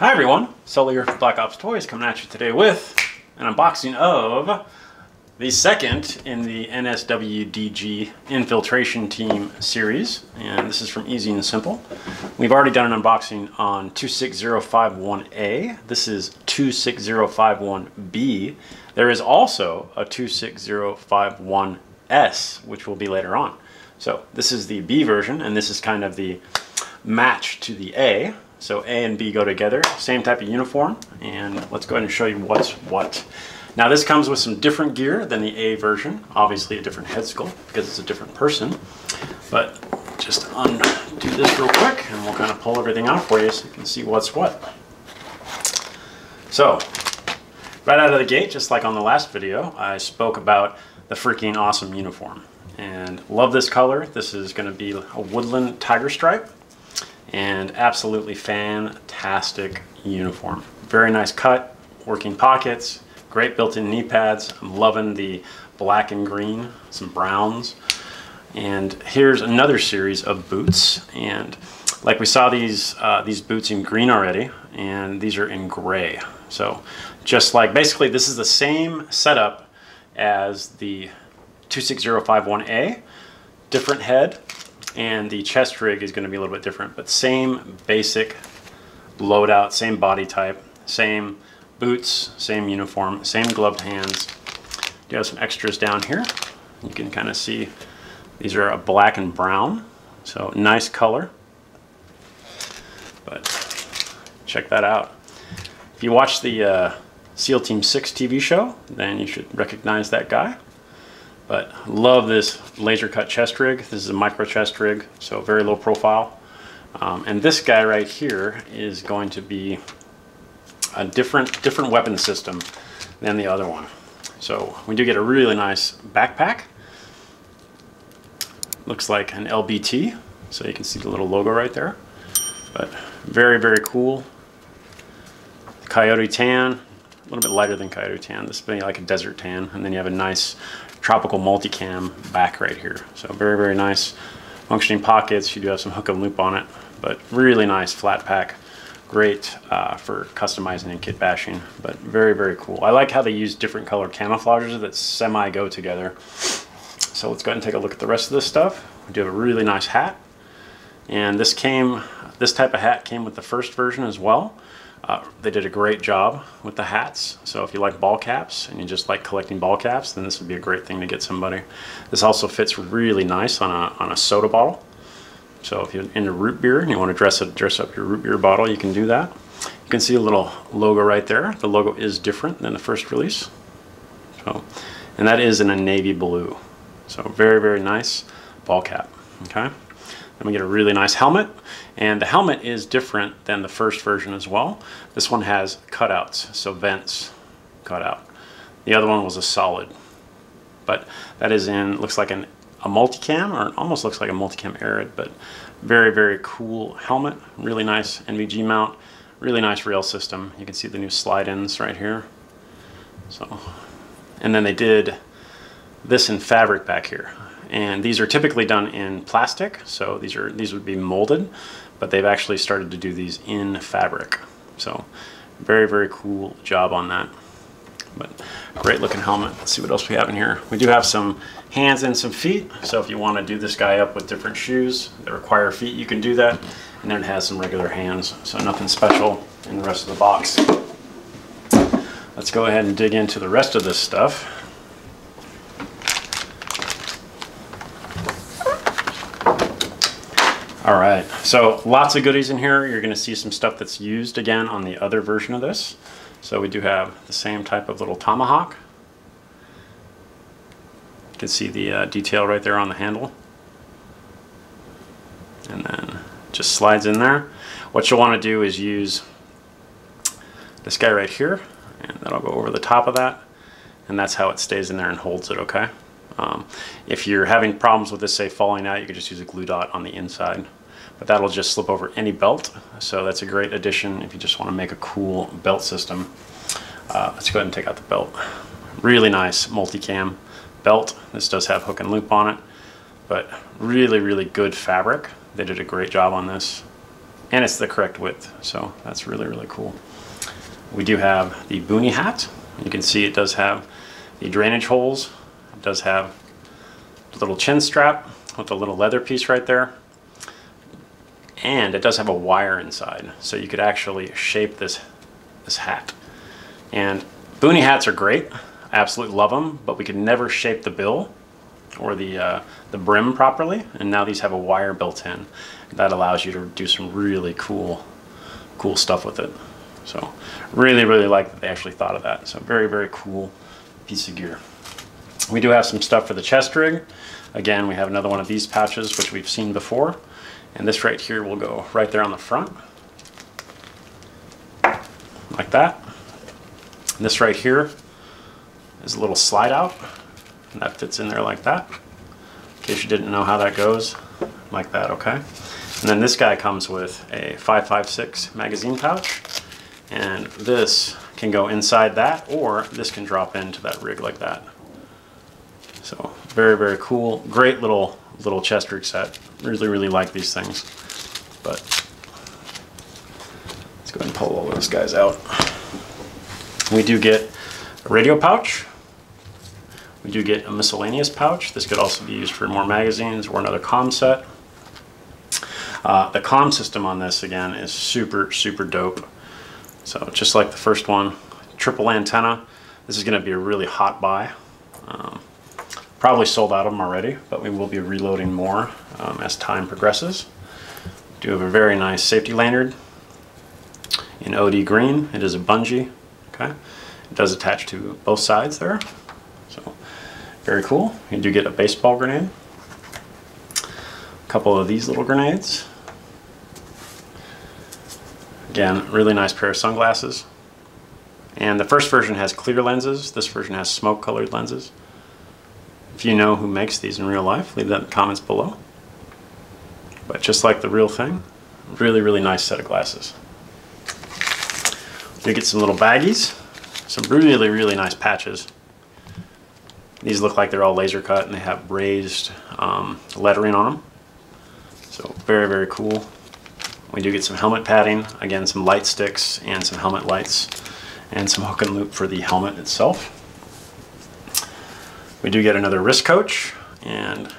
Hi everyone, Sully here from Black Ops Toys coming at you today with an unboxing of the second in the NSWDG Infiltration Team series, and this is from Easy and Simple. We've already done an unboxing on 26051A. This is 26051B. There is also a 26051S, which will be later on. So this is the B version, and this is kind of the match to the A. So A and B go together, same type of uniform, and let's go ahead and show you what's what. Now this comes with some different gear than the A version, obviously a different head sculpt because it's a different person, but just undo this real quick and we'll kind of pull everything out for you so you can see what's what. So, right out of the gate, just like on the last video, I spoke about the freaking awesome uniform and love this color. This is going to be a woodland tiger stripe and absolutely fantastic uniform. Very nice cut, working pockets, great built-in knee pads. I'm loving the black and green, some browns. And here's another series of boots. And like we saw these, uh, these boots in green already, and these are in gray. So just like, basically this is the same setup as the 26051A, different head, and the chest rig is going to be a little bit different, but same basic loadout, same body type, same boots, same uniform, same gloved hands. You have some extras down here. You can kind of see these are a black and brown, so nice color. But check that out. If you watch the uh, SEAL Team 6 TV show, then you should recognize that guy. But love this laser cut chest rig. This is a micro chest rig, so very low profile. Um, and this guy right here is going to be a different, different weapon system than the other one. So we do get a really nice backpack. Looks like an LBT, so you can see the little logo right there. But very, very cool. Coyote tan, a little bit lighter than Coyote tan. This be like a desert tan. And then you have a nice tropical multicam back right here. So very, very nice functioning pockets. You do have some hook and loop on it, but really nice flat pack. Great uh, for customizing and kit bashing, but very, very cool. I like how they use different color camouflages that semi go together. So let's go ahead and take a look at the rest of this stuff. We do have a really nice hat. And this came, this type of hat came with the first version as well. Uh, they did a great job with the hats. So if you like ball caps and you just like collecting ball caps, then this would be a great thing to get somebody. This also fits really nice on a, on a soda bottle. So if you're into root beer and you want to dress, it, dress up your root beer bottle, you can do that. You can see a little logo right there. The logo is different than the first release. So, and that is in a navy blue. So very, very nice ball cap, okay? Then we get a really nice helmet, and the helmet is different than the first version as well. This one has cutouts, so vents cut out. The other one was a solid, but that is in, looks like an, a multicam, or almost looks like a multicam Arid, but very, very cool helmet. Really nice NVG mount, really nice rail system. You can see the new slide-ins right here. So, and then they did this in fabric back here and these are typically done in plastic so these are these would be molded but they've actually started to do these in fabric. So very very cool job on that. But great looking helmet. Let's see what else we have in here. We do have some hands and some feet. So if you want to do this guy up with different shoes that require feet you can do that. And then it has some regular hands. So nothing special in the rest of the box. Let's go ahead and dig into the rest of this stuff All right, so lots of goodies in here. You're gonna see some stuff that's used again on the other version of this. So we do have the same type of little tomahawk. You can see the uh, detail right there on the handle. And then just slides in there. What you'll wanna do is use this guy right here, and that'll go over the top of that. And that's how it stays in there and holds it, okay? Um, if you're having problems with this, say, falling out, you can just use a glue dot on the inside but that'll just slip over any belt. So that's a great addition if you just want to make a cool belt system. Uh, let's go ahead and take out the belt. Really nice multicam belt. This does have hook and loop on it, but really, really good fabric. They did a great job on this. and it's the correct width. So that's really, really cool. We do have the Boonie hat. You can see it does have the drainage holes. It does have a little chin strap with a little leather piece right there. And it does have a wire inside. So you could actually shape this, this hat. And Boonie hats are great. I absolutely love them, but we could never shape the bill or the, uh, the brim properly. And now these have a wire built in. That allows you to do some really cool, cool stuff with it. So really, really like that they actually thought of that. So very, very cool piece of gear. We do have some stuff for the chest rig. Again, we have another one of these pouches, which we've seen before. And this right here will go right there on the front. Like that. And this right here is a little slide out. And that fits in there like that. In case you didn't know how that goes, like that, okay? And then this guy comes with a 556 magazine pouch. And this can go inside that, or this can drop into that rig like that. So very, very cool. Great little little chest rig set. Really, really like these things. But let's go ahead and pull all those guys out. We do get a radio pouch. We do get a miscellaneous pouch. This could also be used for more magazines or another com set. Uh, the com system on this, again, is super, super dope. So just like the first one, triple antenna. This is going to be a really hot buy. Um, probably sold out of them already, but we will be reloading more um, as time progresses. Do have a very nice safety lanyard in OD green. It is a bungee. Okay, it does attach to both sides there. So very cool. You do get a baseball grenade. A couple of these little grenades. Again, really nice pair of sunglasses. And the first version has clear lenses. This version has smoke colored lenses. If you know who makes these in real life, leave that in the comments below. But just like the real thing, really, really nice set of glasses. You get some little baggies, some really, really nice patches. These look like they're all laser cut and they have raised um, lettering on them. So very, very cool. We do get some helmet padding, again some light sticks and some helmet lights and some hook and loop for the helmet itself. We do get another wrist coach and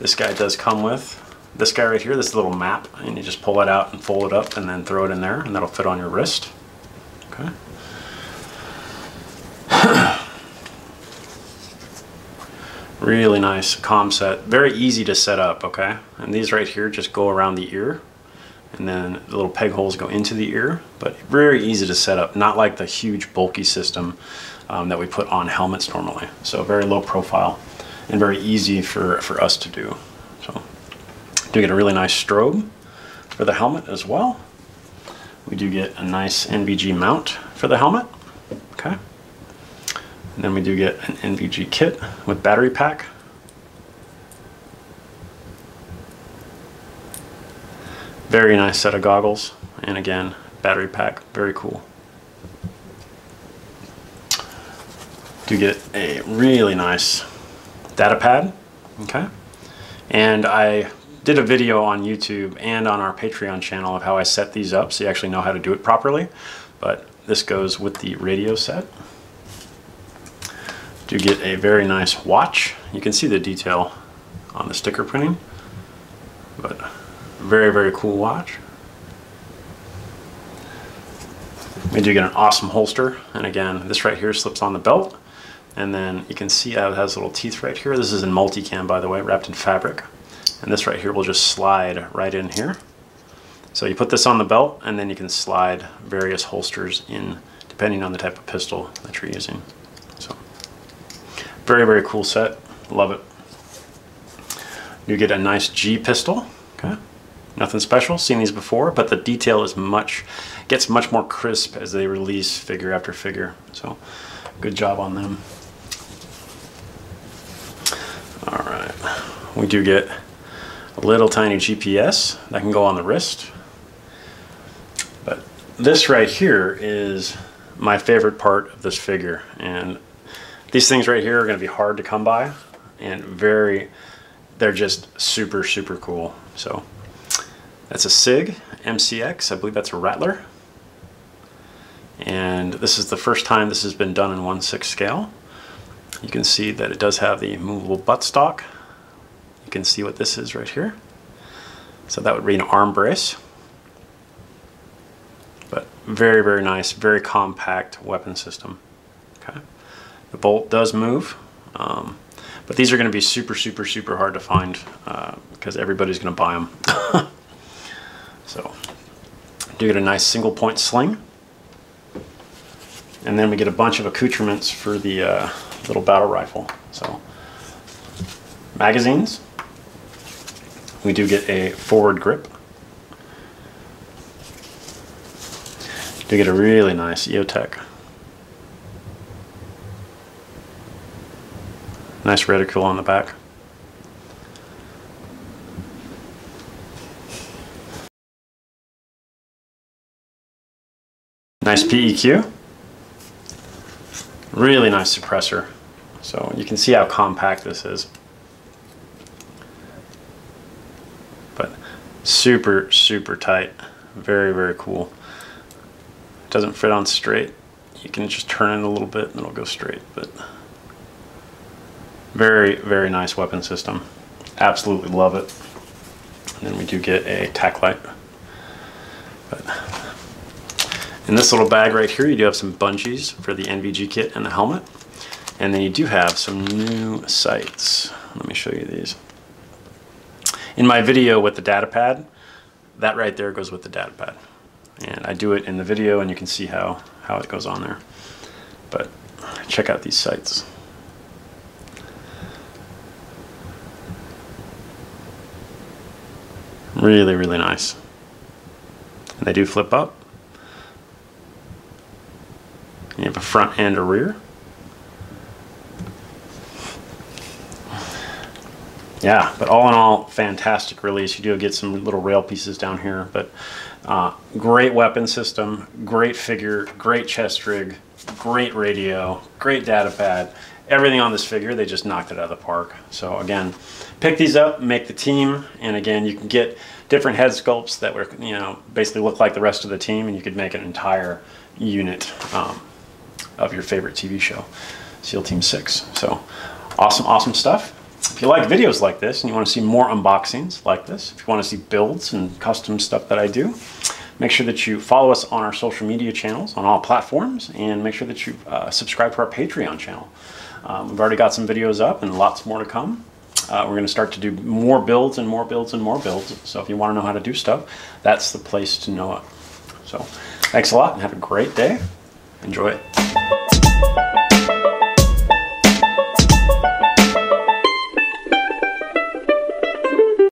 this guy does come with this guy right here, this little map, and you just pull it out and fold it up and then throw it in there and that'll fit on your wrist. Okay. really nice com set, very easy to set up, okay? And these right here just go around the ear and then the little peg holes go into the ear, but very easy to set up, not like the huge bulky system um, that we put on helmets normally. So very low profile and very easy for, for us to do. So do get a really nice strobe for the helmet as well. We do get a nice NVG mount for the helmet, okay? And then we do get an NVG kit with battery pack Very nice set of goggles. And again, battery pack, very cool. Do get a really nice data pad, okay? And I did a video on YouTube and on our Patreon channel of how I set these up so you actually know how to do it properly. But this goes with the radio set. Do get a very nice watch. You can see the detail on the sticker printing. But very, very cool watch. We do get an awesome holster. And again, this right here slips on the belt. And then you can see how it has little teeth right here. This is in multicam, by the way, wrapped in fabric. And this right here will just slide right in here. So you put this on the belt and then you can slide various holsters in depending on the type of pistol that you're using. So very, very cool set. Love it. You get a nice G pistol. Okay. Nothing special, seen these before, but the detail is much, gets much more crisp as they release figure after figure. So good job on them. All right, we do get a little tiny GPS that can go on the wrist. But this right here is my favorite part of this figure. And these things right here are gonna be hard to come by and very, they're just super, super cool. So That's a SIG MCX. I believe that's a Rattler. And this is the first time this has been done in 1-6 scale. You can see that it does have the movable buttstock. You can see what this is right here. So that would be an arm brace. But very, very nice, very compact weapon system. Okay. The bolt does move, um, but these are going to be super, super, super hard to find uh, because everybody's going to buy them. so do get a nice single point sling. And then we get a bunch of accoutrements for the uh, little battle rifle. So magazines. We do get a forward grip. Do get a really nice EOTech. Nice reticule on the back. Nice PEQ. Really nice suppressor. So you can see how compact this is. But super, super tight. Very, very cool. It doesn't fit on straight. You can just turn it a little bit and it'll go straight. But very, very nice weapon system. Absolutely love it. And then we do get a tack light. But in this little bag right here, you do have some bungees for the NVG kit and the helmet. And then you do have some new sights. Let me show you these. In my video with the data pad, that right there goes with the data pad. And I do it in the video and you can see how, how it goes on there. But check out these sights. Really, really nice. And they do flip up. You a front and a rear. Yeah, but all in all, fantastic release. You do get some little rail pieces down here, but uh, great weapon system, great figure, great chest rig, great radio, great data pad. Everything on this figure, they just knocked it out of the park. So again, pick these up, make the team, and again, you can get different head sculpts that were, you know, basically look like the rest of the team, and you could make an entire unit. Um, of your favorite TV show, SEAL Team 6. So awesome, awesome stuff. If you like videos like this and you want to see more unboxings like this, if you want to see builds and custom stuff that I do, make sure that you follow us on our social media channels on all platforms and make sure that you uh, subscribe to our Patreon channel. Um, we've already got some videos up and lots more to come. Uh, we're going to start to do more builds and more builds and more builds. So if you want to know how to do stuff, that's the place to know it. So thanks a lot and have a great day. Enjoy.